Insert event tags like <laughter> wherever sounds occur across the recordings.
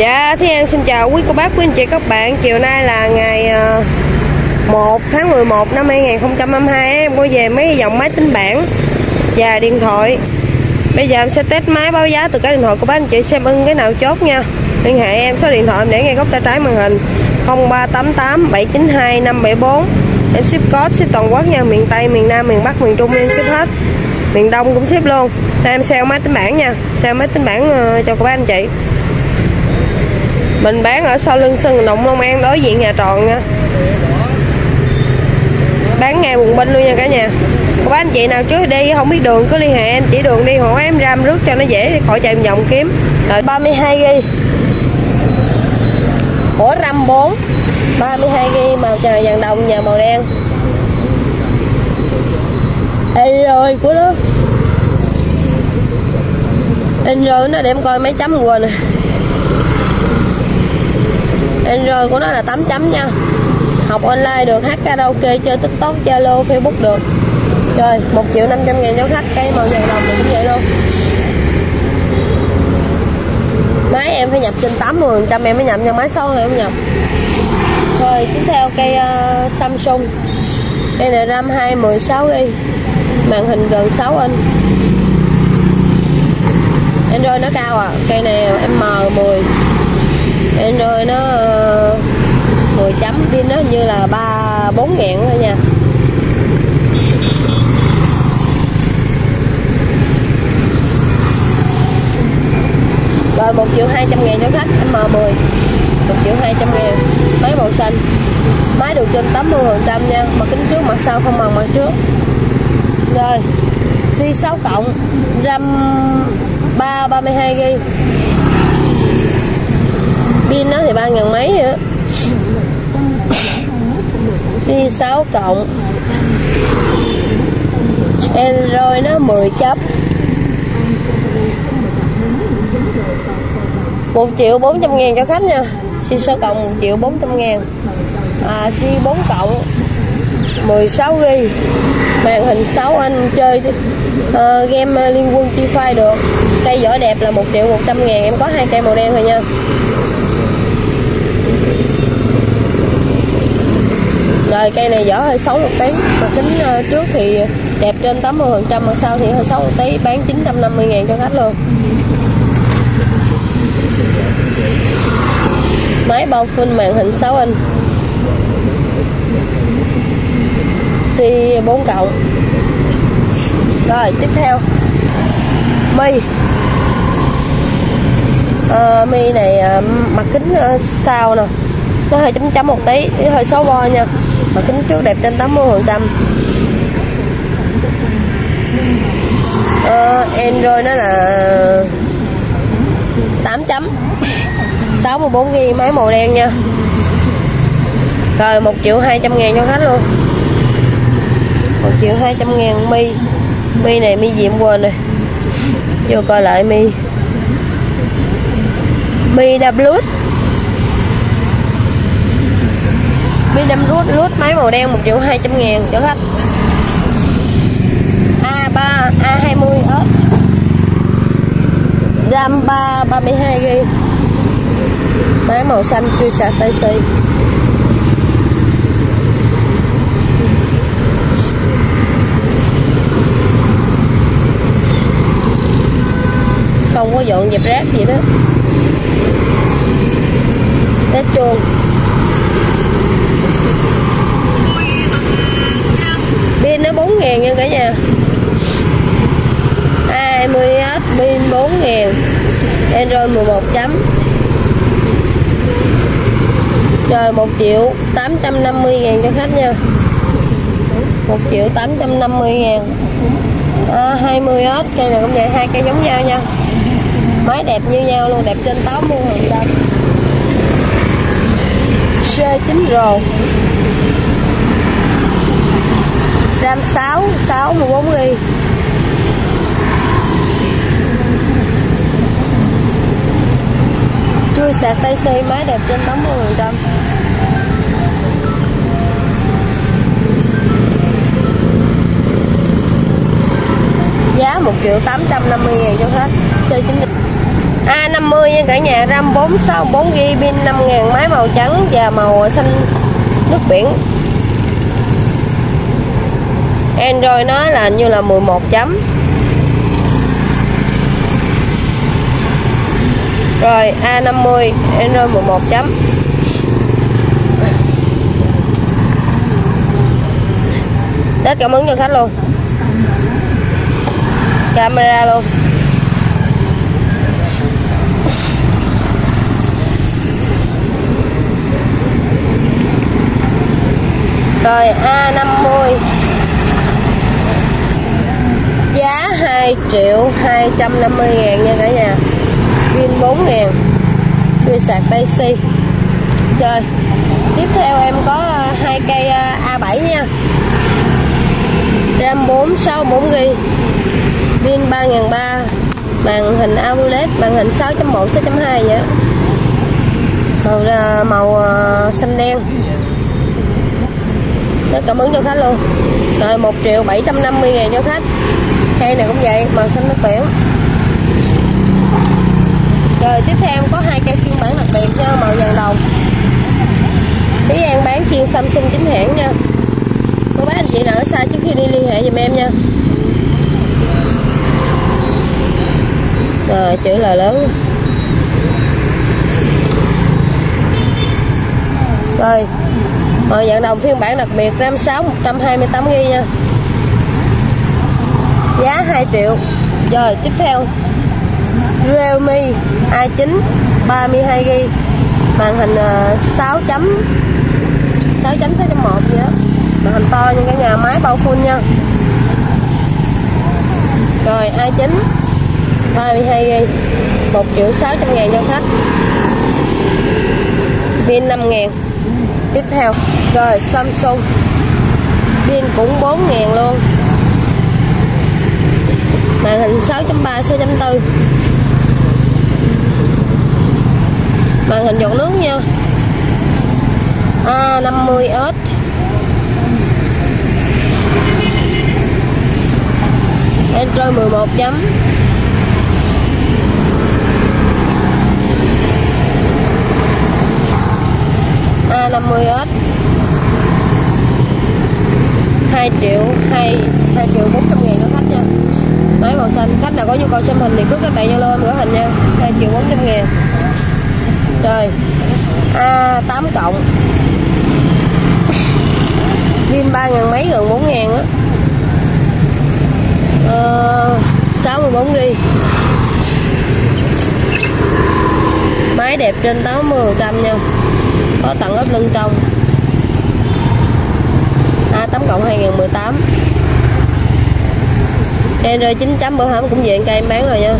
Dạ, Thi An xin chào quý cô bác, quý anh chị các bạn. Chiều nay là ngày ờ, 1 tháng 11 năm 2022 Em có về mấy dòng máy tính bảng và điện thoại. Bây giờ em sẽ test máy báo giá từ cái điện thoại của bác anh chị xem ưng cái nào chốt nha. Liên hệ em số điện thoại em để ngay góc tay trái màn hình. 0388 792 574 Em ship code, ship toàn quốc nha. Miền Tây, miền Nam, miền Bắc, miền Trung em ship hết. Miền Đông cũng ship luôn. Đây em sale máy tính bảng nha. Sale máy tính bảng ờ, cho các bác anh chị mình bán ở sau lưng sân động Long An, đối diện nhà tròn nha. Bán ngay quận Binh luôn nha cả nhà. Có anh chị nào trước đi, không biết đường, cứ liên hệ em chỉ đường đi hỏi em ram rước cho nó dễ khỏi chạy vòng kiếm. Rồi 32 g của ram 4 32 g màu trời vàng đồng, nhà màu đen. Ê, rồi, của nó. In rồi, nó để em coi mấy chấm quên nè Android của nó là 8 chấm nha. Học online được hát karaoke chơi tiktok zalo facebook được. Rồi 1 triệu 500 ngàn cho khách cây màu vàng đồng cũng vậy luôn. Máy em phải nhập trên 80 trăm em mới nhập nha máy số thì em nhập. Rồi tiếp theo cây uh, ờ, Samsung. Cây này RAM 2 16 GB màn hình gần 6 inch. Android nó cao à cây này M10 Android nó ờ, 10 chấm pin nó như là ba, bốn ngàn thôi nha. Rồi 1 triệu hai trăm ngàn cho khách M10 1 triệu hai trăm ngàn, máy màu xanh. Máy được trên 80 phần trăm nha mặt kính trước mặt sau không bằng mặt trước. Rồi khi 6 cộng, RAM 3 32 GB pin nó thì ba ngàn mấy nữa khi 6 cộng. Android nó 10 chấp 1 triệu 400 ngàn cho khách nha. Si 6 cộng 1 triệu 400 ngàn. À, Si 4 cộng. 16 GB màn hình 6 anh chơi uh, game liên quân chi phai được. Cây vỏ đẹp là 1 triệu 100 ngàn. Em có hai cây màu đen thôi nha. Rồi cây này vỏ hơi xấu một tí. Mà kính ờ, trước thì đẹp trên 80 phần trăm mà sau thì hơi xấu một tí bán 950 ngàn cho khách luôn. Máy bao phun màn hình 6 inch. C4 cộng. Rồi tiếp theo. Mi. À, mi này à, mặt kính à, sau nè. Nó hơi chấm chấm một tí hơi xấu bo nha và kính trước đẹp trên 80 phần trăm. Ờ, Android nó là 8 chấm. 64 ghi máy màu đen nha. Rồi 1 triệu 200 ngàn cho khách luôn. 1 triệu 200 ngàn mi. Mi này mi diệm quên rồi. Vô coi lại mi. Mi da blues đâm rút rút máy màu đen 1 triệu 200 ngàn, cho khách. A3 A20 ớt RAM 3 32 GB máy màu xanh chưa sạc tay xì không có dọn dẹp rác gì đó. Tết chuông pin nó 4 ngàn nha cả nhà A20S pin 4 ngàn Android 11 chấm. Rồi 1 triệu 850 ngàn cho khách nha. 1 triệu 850 ngàn. À, 20S cây này cũng vậy hai cây giống nhau nha. Máy đẹp như nhau luôn đẹp trên 80 phần trăm C9 rồi RAM 6 6 14 GB sạc tay xe máy đẹp trên 80 phần trăm. Giá 1 triệu 850 ngàn cho khách, Xe 9 A50 nha, cả nhà, RAM 464 GB pin 5000 máy màu trắng và màu xanh nước biển. Android nó là như là 11 chấm. Rồi, A50 Android 11 chấm. Tết cảm ứng cho khách luôn. Camera luôn. Rồi, A50. Giá 2 triệu 250 ngàn nha cả nhà. Pin 4 ngàn Pin sạc tay si Rồi Tiếp theo em có à, hai cây à, A7 nha. RAM 4 64GB Pin 3003 Màn hình AMOLED Màn hình 6.1 6.2 vậy. Màu, à, màu xanh đen. Để cảm ứng cho khách luôn. Rồi 1 triệu 750 ngàn cho khách. Cây này cũng vậy màu xanh nước biển rồi, tiếp theo em có hai cây phiên bản đặc biệt nha, màu vàng đồng. Bí An bán chiên Samsung chính hãng nha. Cô bác anh chị nào ở xa trước khi đi liên hệ giùm em nha. Rồi, chữ là lớn. Rồi, Màu dạng đồng phiên bản đặc biệt, RAM 6 128GB nha. Giá 2 triệu. Rồi, tiếp theo. Realme A9 32GB Màn hình 6 ờ, chấm 6 chấm 6.1 gì đó. Màn hình to nha cả nhà máy bao full nha. Rồi A9 32GB 1 triệu 600 ngàn cho khách. Pin 5 ngàn. Tiếp theo rồi Samsung. Pin cũng 4 ngàn luôn. Màn hình 6.3 6.4 màn hình giọt nước nha. A50S Android 11 chấm. À, A50S 2 triệu 2, 2 triệu 400 ngàn cho khách nha. Máy màu xanh. Khách nào có nhu cầu xem hình thì cứ các bạn zalo em gửi hình nha. 2 triệu 400 ngàn rồi A8 à, cộng. Pin 3 ngàn mấy gần 4 ngàn á. Ờ, 64 ghi. Máy đẹp trên 80 trăm nha. Có tặng ốp lưng trong. À, A8 cộng 2018 Android 9 chấm bữa hổm cũng diện cây em bán rồi nha.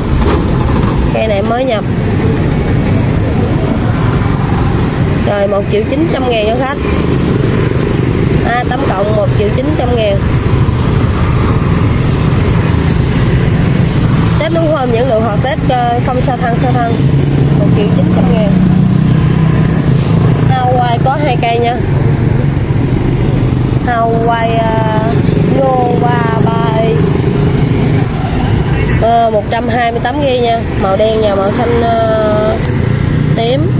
Cây này mới nhập. Rồi 1 triệu 900 ngàn cho khách. À, tổng cộng 1 triệu 900 ngàn. Tết đúng hôm những lượng hoặc Tết ờ, không xa thân xa thân 1 triệu 900 ngàn. Hawaii có hai cây nha. Hawaii uh, Nova 3i uh, 128 ghi nha. Màu đen và màu xanh uh, tím.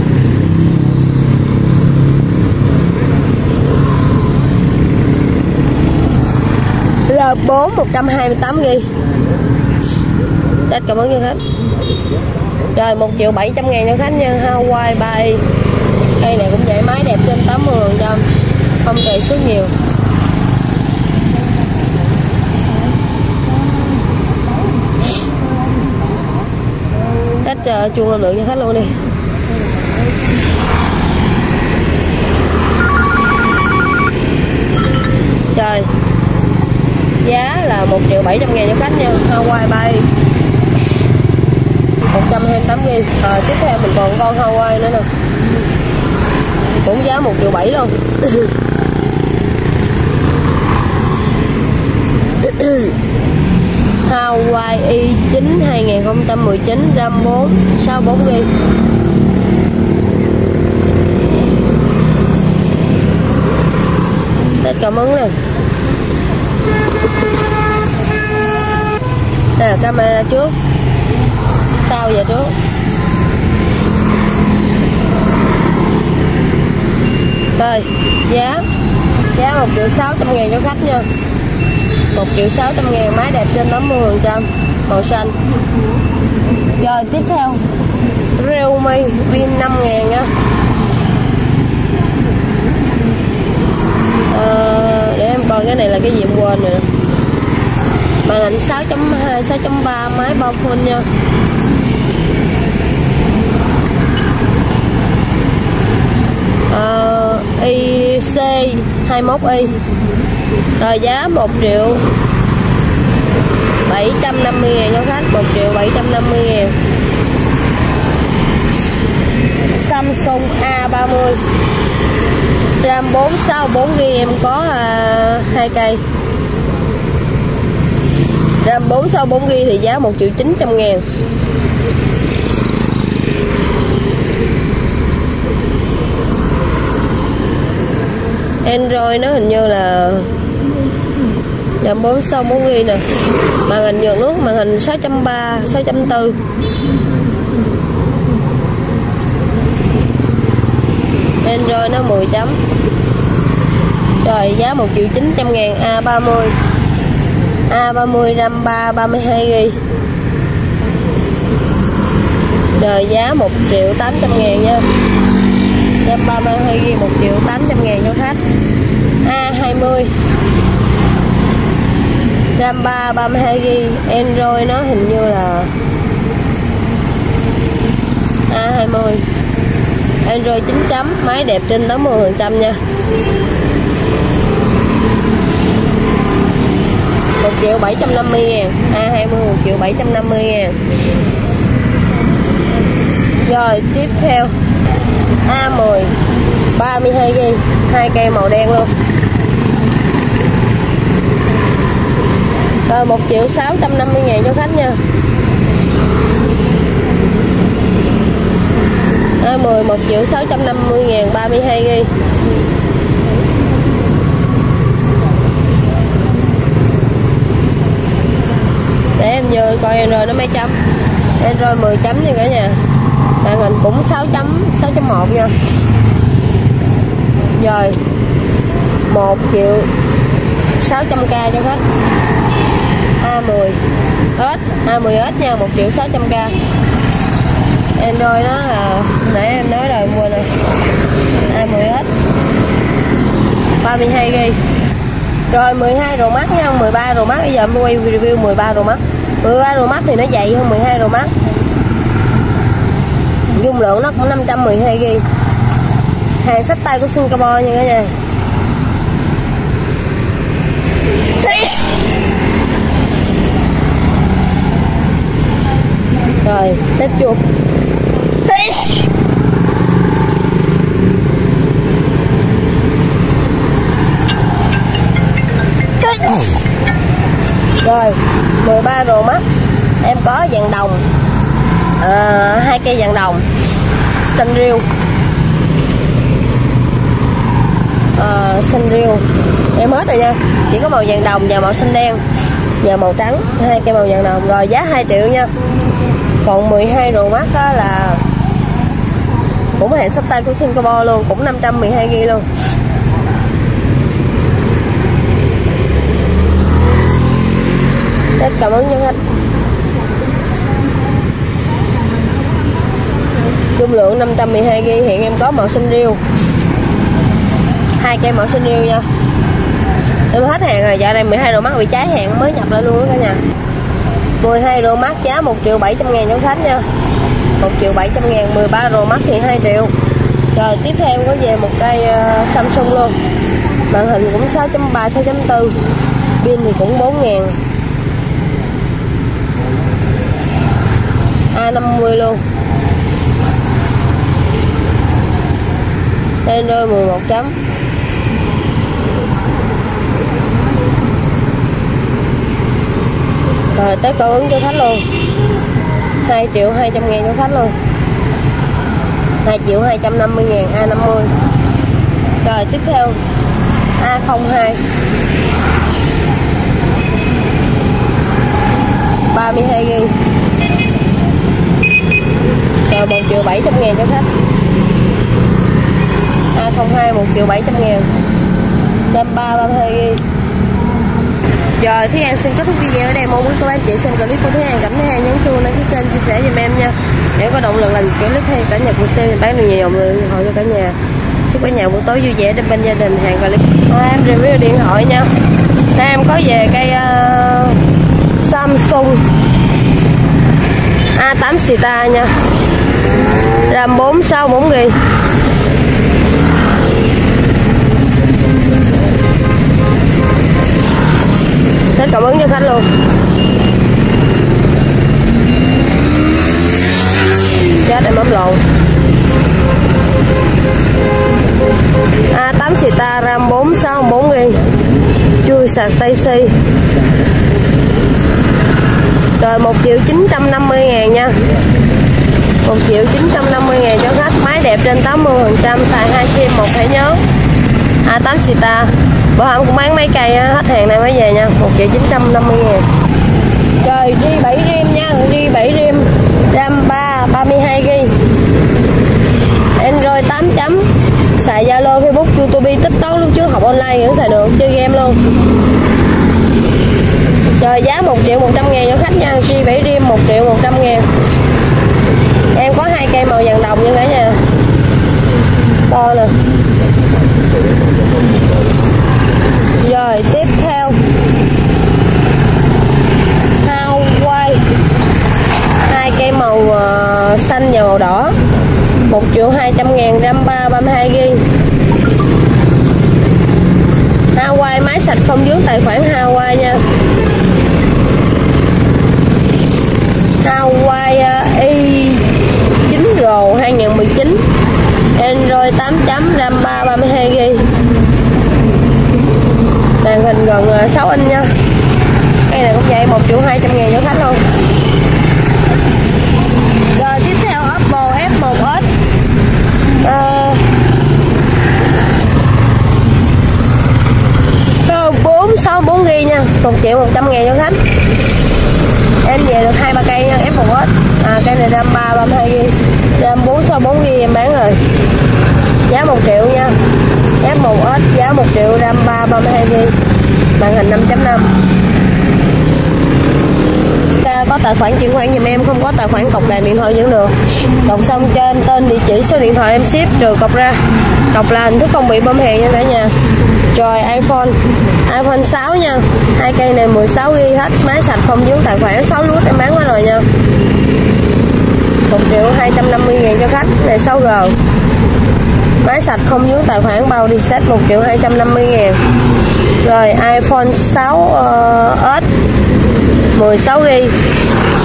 4 128 g Tết cảm ơn cho khách Rồi 1 triệu 700 ngàn cho khách nha. Hawaii 3i Cây này cũng vậy máy đẹp trên 80 trăm. Không chạy số nhiều. Tết uh, chuông lượng cho khách luôn đi. Trời giá là 1 triệu 700 ngàn cho khách nha. Hawaii bay. 128 g à, tiếp theo mình còn con Hawaii nữa nè. Cũng giá 1 triệu 7 luôn. <coughs> Hawaii i9 2019 RAM 4 64GB Tết cảm ứng nè. đây là camera trước. Sau và trước. Đây giá. Giá một triệu sáu trăm ngàn cho khách nha. Một triệu sáu trăm ngàn máy đẹp trên 80 phần trăm màu xanh. Rồi tiếp theo. Realme pin 5 ngàn nha à, ờ, để em coi cái này là cái gì em quên rồi màn hình 6.2 6.3 máy bao full nha uh, IC 21i rồi giá 1 triệu 750 ngàn cho khách 1 triệu 750 ngàn. Samsung A30 RAM 464 GB em có ờ, uh, 2 cây. RAM 4 sau 4 ghi thì giá 1 triệu 900 ngàn. Android nó hình như là RAM 4 sau 4 ghi nè. Màn hình nhợt nước, màn hình 630 640 Android nó 10 chấm. Rồi, giá 1 triệu 900 ngàn A30 A30 RAM 3 32 GB Đời giá 1 triệu 800 ngàn nha. RAM 3 32 GB 1 triệu 800 ngàn cho khách. A20 RAM 3 32 GB Android nó hình như là A20 Android 9 chấm, máy đẹp trên 80% nha. 1 triệu 750 ngàn. À, A20 1 triệu 750 ngàn. Rồi, tiếp theo. A10 32 GB hai cây màu đen luôn. Rồi 1 triệu 650 ngàn cho khách nha. A10 1 triệu 650 ngàn 32 GB Để em vô coi Android nó mấy chấm. Android 10 chấm nha cả nhà. Màn hình cũng 6 chấm 6.1 nha. Rồi 1 triệu 600k cho khách. A10 S A10S nha 1 triệu 600k Android nó là nãy em nói rồi, mua này A10S 32 GB rồi 12 Pro Max nha 13 Pro Max. Bây giờ em quay review 13 Pro Max. 13 rô mắt thì nó dày hơn 12 rô mắt dung lượng nó cũng 512 g hàng sách tay của Singapore nha cả nhà. Rồi, tiếp chuột. Rồi 13 rồ mắt. Em có vàng đồng. À, hai cây vàng đồng. Xanh riêu. À, xanh riêu. Em hết rồi nha. Chỉ có màu vàng đồng và màu xanh đen và màu trắng. Hai cây màu vàng đồng. Rồi giá 2 triệu nha. Còn 12 rồ mắt đó là cũng hàng sắp tay của Singapore luôn cũng 512 ghi luôn. Rất cảm ơn nhân khách dung lượng 512 g hiện em có màu xanh riêu. Hai cây màu xanh riêu nha. Em hết hàng rồi giờ đây 12 đồ mắt bị cháy hàng, mới nhập lại luôn đó cả nhà. 12 đồ mắt giá 1 triệu 700 ngàn cho khách nha. 1 triệu 700 ngàn 13 đồ mắt thì 2 triệu. Rồi, tiếp theo có về một cây ờ, Samsung luôn. Màn hình cũng 6.3 6.4 pin thì cũng 4 ngàn. A50 luôn. Rồi 11 chấm. Rồi, tới câu ứng cho khách luôn. 2 triệu 200 ngàn cho khách luôn. 2 triệu 250 ngàn A50 Rồi, tiếp theo A02 32 GB rồi 1 triệu 700 ngàn cho khách. 02 1 triệu 700 ngàn. Ram 3 32 GB Rồi Thúy An xin kết thúc video ở đây. Mong quý cô bác chị xem clip của Thúy An cảm thấy hay nhấn chuông đăng ký kênh chia sẻ giùm em nha. Để có động lực làm clip hay cả nhà cuộc xem bán được nhiều dòng điện thoại cho cả nhà. Chúc cả nhà buổi tối vui vẻ đến bên gia đình hàng clip. À, Em review điện thoại nha. Đây em có về cây uh, Samsung A8 Sita nha RAM 4 64 GB Thích cảm ứng cho khách luôn. Chết em bấm lộn. A8 Sita RAM 4 sau 4 nghìn Chui sạc Tây Si rồi 1 triệu 950 ngàn nha. 1 triệu 950 ngàn cho khách. Máy đẹp trên 80% Xài 2 sim một thẻ nhớ. A8 Sita. Bữa hôm cũng bán mấy cây hết hàng này mới về nha. 1 triệu 950 ngàn. Rồi đi 7 rim nha. Đi 7 rim. RAM 3 32GB Android 8 chấm. Xài Zalo, Facebook, Youtube, TikTok lúc trước học online vẫn xài được Chơi game luôn. Rồi giá 1 triệu 100 ngàn cho khách nha. G7 Rim 1 triệu 100 ngàn. Em có hai cây màu vàng đồng nha cả nhà. To nè. Rồi tiếp theo. Hawaii hai cây màu uh, xanh và màu đỏ. 1 triệu 200 ngàn RAM 3 32GB Hawaii máy sạch không dướng tài khoản Hawaii nha. Hawaii 18 chấm ram 3 32 g màn hình gần à, 6 inch nha. Cái này cũng vậy 1 triệu 200 ngàn cho khách luôn. Rồi tiếp theo apple F1s à, uh, 4 64 g nha. 1 triệu 100 ngàn cho khách. Em về được hai ba cây nha F1s à, cây này ram 3 32 g RAM 464 ghi em bán rồi. Giá 1 triệu nha. F1S giá 1 triệu RAM 3 32 ghi. Màn hình 5.5 có tài khoản chuyển khoản dùm em, không có tài khoản cọc đàn điện thoại vẫn được. Cộng xong trên tên địa chỉ số điện thoại em ship trừ cọc ra. Cọc là hình thức không bị bơm hàng nha cả nhà. Rồi iPhone. iPhone 6 nha. Hai cây này 16 GB hết. Máy sạch không dướng tài khoản 6 lút em bán qua rồi nha. 1 triệu 250 ngàn cho khách. Này 6G máy sạch không dướng tài khoản bao đi set 1 triệu 250 ngàn. Rồi iPhone 6 uh, ờ, S 16 GB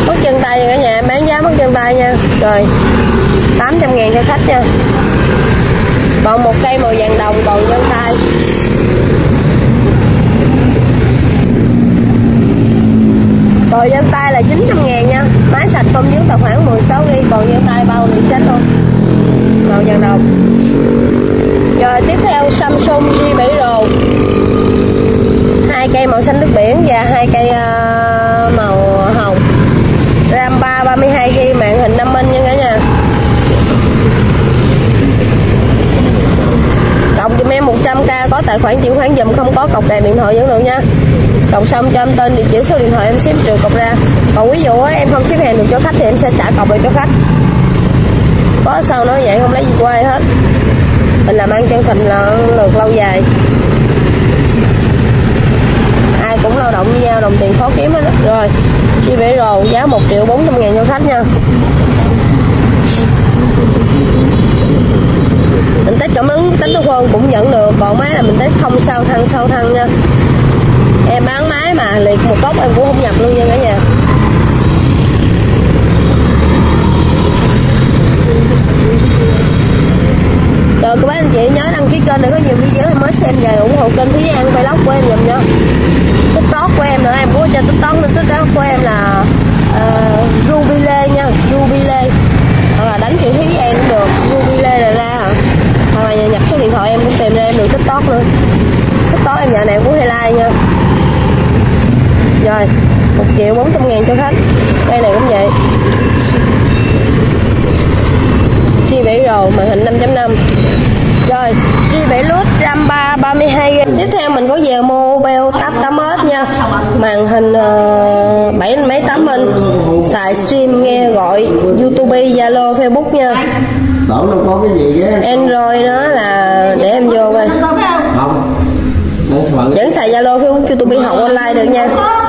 mất chân tay nha cả nhà bán giá mất chân tay nha. Rồi 800 ngàn cho khách nha. Còn một cây màu vàng đồng còn chân tay rồi dân tay là 900 ngàn nha. Máy sạch không dưới tài khoảng 16 ghi còn dân tay bao reset luôn. Màu vàng đồng. Rồi tiếp theo Samsung G7 Pro. Hai cây màu xanh nước biển và hai cây uh, màu hồng RAM 3 32 GB màn hình 5 inch nha cả nhà cộng giùm em 100k có tài khoản chuyển khoản dùm không có cọc đèn điện thoại dẫn được nha. Cộng xong cho em tên, địa chỉ số điện thoại em ship trừ cọc ra. Còn ví dụ em không ship hàng được cho khách thì em sẽ trả cọc lại cho khách. Có sao nói vậy, không lấy gì quay hết. Mình làm ăn chân thành là lượt lâu dài. Ai cũng lao động với nhau, đồng tiền khó kiếm hết rồi, chi bể rồ giá 1 triệu 400 ngàn cho khách nha. Mình tích cảm ứng tính hơn cũng nhận được còn máy là mình test không sao thăng sau thăng nha ờ, em bán máy mà liệt một cốc em cũng không nhập luôn nha cả nhà. Rồi các bác anh chị nhớ đăng ký kênh để có nhiều video mới xem về ủng hộ kênh Thúy An vlog của em dùm nha. Tiktok của em nữa em cũng trên tiktok nên tiktok của em là uh, ruby lê nha ruby lê hoặc là đánh chữ Thúy An cũng được ruby lê là ra hả? Hoặc là nhập số điện thoại em cũng tìm được tiktok nữa tiktok em nhà này cũng hay like nha. Rồi 1 triệu 400 ngàn cho khách. Cây này cũng vậy. G7 Pro màn hình 5.5 rồi G7 Lux RAM 3 32GB tiếp theo mình có về Mobile tab 8S nha. Màn hình ờ, uh, 7 mấy 8 inch. Xài sim nghe gọi YouTube Zalo Facebook nha. Đổ nó có cái gì á Android nó là để em vô coi. Không. Vẫn xài Zalo Facebook YouTube học online được nha.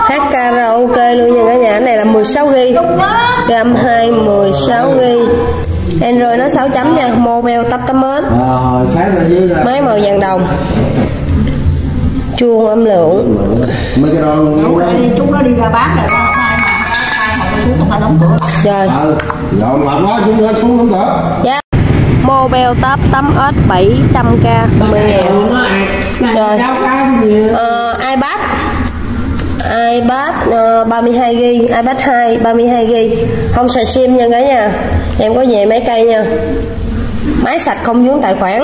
Hát karaoke luôn nha cả nhà. Cái này là 16GB RAM 2 16GB Android nó 6 chấm nha. Mobile tắp tấm mến hồi sáng ở dưới là máy màu vàng đồng. Chuông âm lượng. Mấy cái đó nó đi, chúng nó đi ra bán rồi đó, mai mà khai họ xuống người ta đóng cửa. rồi. Rồi mệt quá chúng nó xuống không cửa giá Mobile tab tấm S 700k 10 ngàn. Rồi. uh, iPad. iPad ờ, uh, 32GB iPad 2 32GB không xài sim nha cả nhà. Em có về máy cây nha. Máy sạch không vướng tài khoản.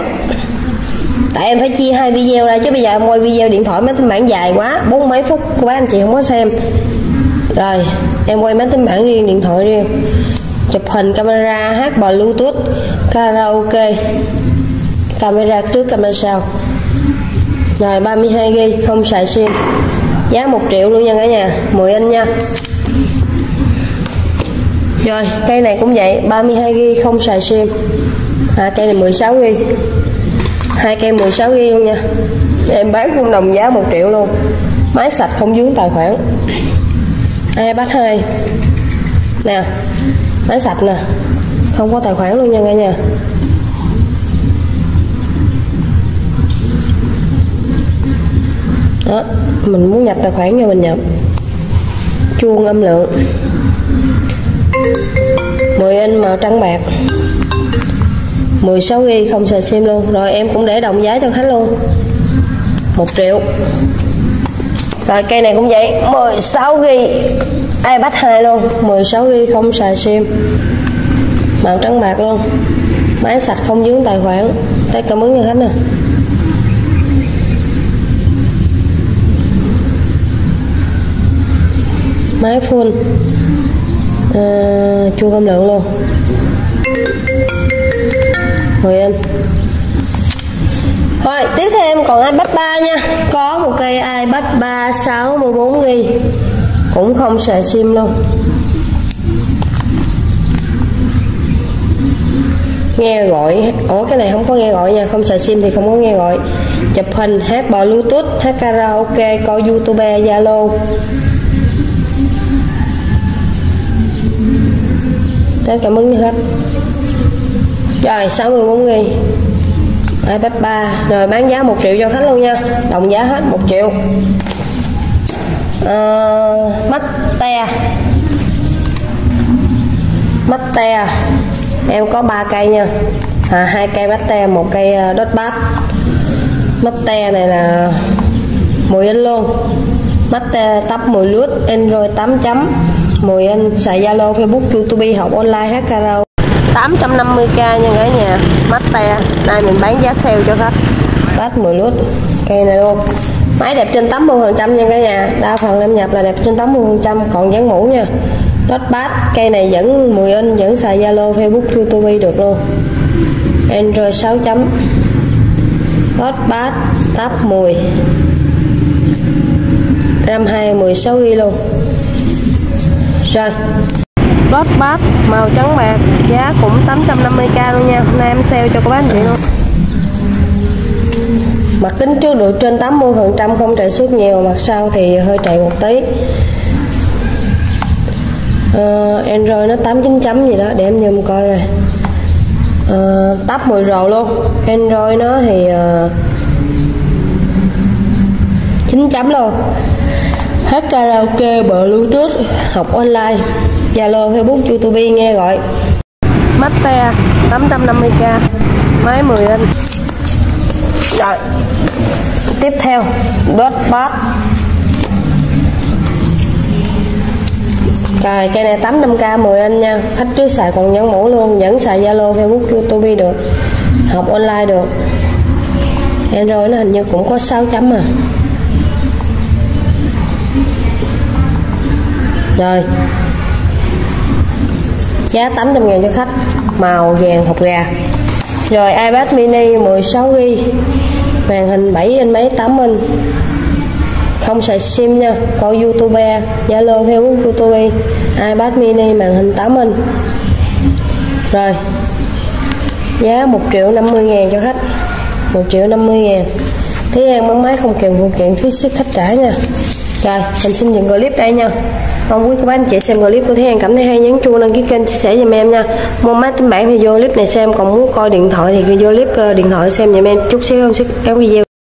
Tại em phải chia hai video ra chứ bây giờ em quay video điện thoại máy tính bảng dài quá bốn mấy phút của bác anh chị không có xem. Rồi em quay máy tính bảng riêng điện thoại riêng. Chụp hình camera hát bài bluetooth karaoke. Camera trước camera sau. Rồi 32 g không xài sim. Giá 1 triệu luôn nha cả nhà. 10 inch nha. Rồi cây này cũng vậy. 32 g không xài sim. À, cây này 16 g hai cây 16 g luôn nha. Em bán không đồng giá 1 triệu luôn. Máy sạch không dướng tài khoản. iPad 2 nè máy sạch nè không có tài khoản luôn nha cả nhà đó, mình muốn nhập tài khoản cho mình nhập. Chuông âm lượng. 10 inch màu trắng bạc. 16 ghi không xài sim luôn. Rồi, em cũng để đồng giá cho khách luôn. 1 triệu. Rồi, cây này cũng vậy. 16 ghi. iPad 2 luôn? 16 ghi không xài sim màu trắng bạc luôn. Máy sạch không dướng tài khoản. Tay cảm ứng như khách nè. Máy full. À, chua âm lượng luôn. Mời anh. Rồi tiếp theo em còn iPad 3 nha. Có một cây iPad 3 64GB cũng không xài sim luôn. Nghe gọi. Ủa cái này không có nghe gọi nha. Không xài sim thì không có nghe gọi. Chụp hình hát bò bluetooth hát karaoke coi youtube zalo. Rất cảm ơn hết. Rồi 64 nghìn. iPad 3 Rồi bán giá 1 triệu cho khách luôn nha. Đồng giá hết 1 triệu. Ờ, à, Mắt te. Mắt te. Em có 3 cây nha. À, hai cây bát te một cây ờ, đốt bát. Mắt te này là 10 inch luôn. Mắt te tắp mùi lướt Android 8 chấm. Mùi anh xài Zalo Facebook YouTube học online hát karaoke. 850k nha cả nhà. Mắt te nay mình bán giá sale cho khách. Bát mùi lướt cây này luôn. Máy đẹp trên 80 phần trăm nha cả nhà. Đa phần em nhập là đẹp trên 80 phần trăm còn dán mũ nha. Dot bát cây này vẫn 10 inch, vẫn xài Zalo, Facebook, YouTube được luôn. Android 6 chấm. Dot bát tab 10 RAM 2 16 GB luôn. Rồi. Dot bát màu trắng bạc. Giá cũng 850k luôn nha. Hôm nay em sale cho các bác chị luôn. Mặt kính trước được trên 80% không chạy suốt nhiều. Mặt sau thì hơi chạy một tí. Ờ, uh, Android nó 89 chấm gì đó để em nhầm coi rồi. Ờ, uh, tắp 10 rồi luôn. Android nó thì ờ, uh, 9 chấm luôn. Hết karaoke bờ bluetooth học online Zalo Facebook YouTube nghe gọi. Mate 850k máy 10 inch. Rồi tiếp theo dot bát Rồi cây này 85k 10 inch nha. Khách trước xài còn nhấn mũ luôn, Vẫn xài Zalo, Facebook, YouTube được. Học online được. Android nó hình như cũng có 6 chấm à. Rồi. Giá 800 ngàn cho khách. Màu vàng hộp gà. Rồi, iPad mini 16GB màn hình 7 inch, máy 8 inch không xài sim nha. Coi youtube à? zalo, facebook, youtube. Ipad mini màn hình 8 inch. Rồi. Giá 1 triệu 50 ngàn cho khách. 1 triệu 50 ngàn. Thế An bán máy không kèm phụ kiện phí ship khách trả nha. Rồi mình xin dừng clip đây nha. Mong quý cô bác anh chị xem clip của Thế An cảm thấy hay nhấn chuông đăng ký kênh chia sẻ giùm em nha. Mua máy tính bảng thì vô clip này xem, Còn muốn coi điện thoại thì vô clip ờ, điện thoại xem giùm em. Chút xíu em sẽ kéo video.